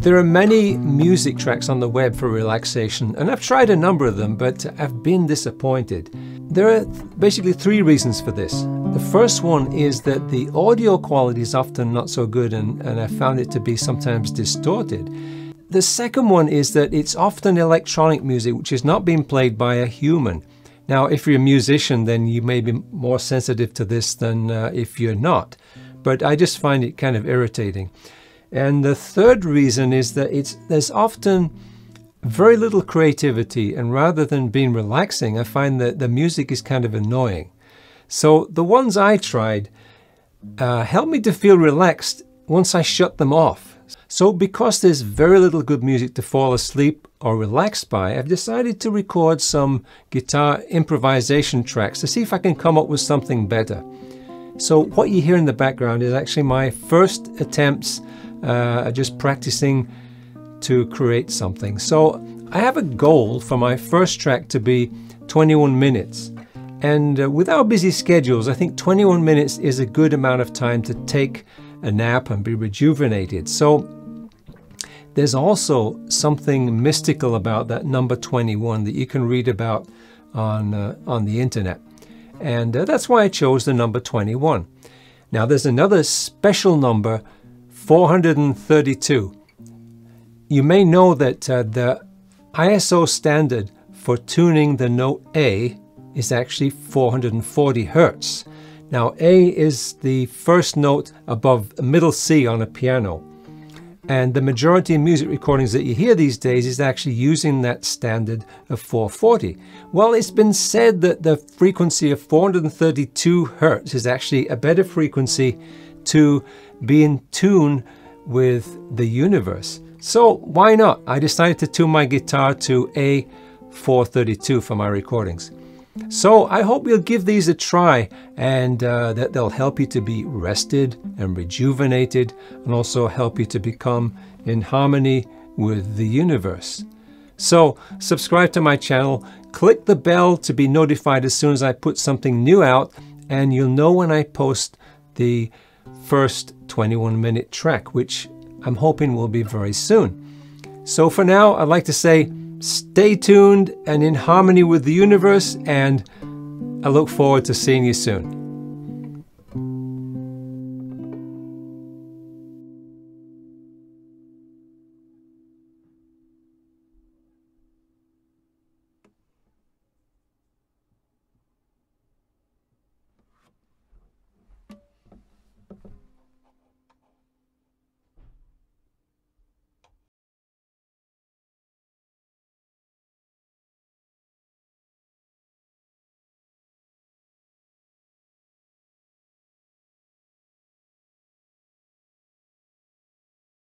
There are many music tracks on the web for relaxation, and I've tried a number of them, but I've been disappointed. There are basically three reasons for this. The first one is that the audio quality is often not so good, and, and I found it to be sometimes distorted. The second one is that it's often electronic music which is not being played by a human. Now, if you're a musician, then you may be more sensitive to this than uh, if you're not. But I just find it kind of irritating. And the third reason is that it's there's often very little creativity, and rather than being relaxing, I find that the music is kind of annoying. So the ones I tried uh, helped me to feel relaxed once I shut them off. So because there's very little good music to fall asleep or relax by, I've decided to record some guitar improvisation tracks to see if I can come up with something better. So what you hear in the background is actually my first attempts uh, just practicing to create something. So I have a goal for my first track to be 21 minutes. And uh, with our busy schedules, I think 21 minutes is a good amount of time to take a nap and be rejuvenated. So there's also something mystical about that number 21 that you can read about on, uh, on the internet. And uh, that's why I chose the number 21. Now there's another special number 432. You may know that uh, the ISO standard for tuning the note A is actually 440 hertz. Now A is the first note above middle C on a piano. And the majority of music recordings that you hear these days is actually using that standard of 440. Well, it's been said that the frequency of 432 hertz is actually a better frequency to be in tune with the universe. So why not? I decided to tune my guitar to A432 for my recordings. So I hope you'll give these a try and uh, that they'll help you to be rested and rejuvenated and also help you to become in harmony with the universe. So subscribe to my channel, click the bell to be notified as soon as I put something new out and you'll know when I post the first 21 minute track, which I'm hoping will be very soon. So for now, I'd like to say stay tuned and in harmony with the universe, and I look forward to seeing you soon.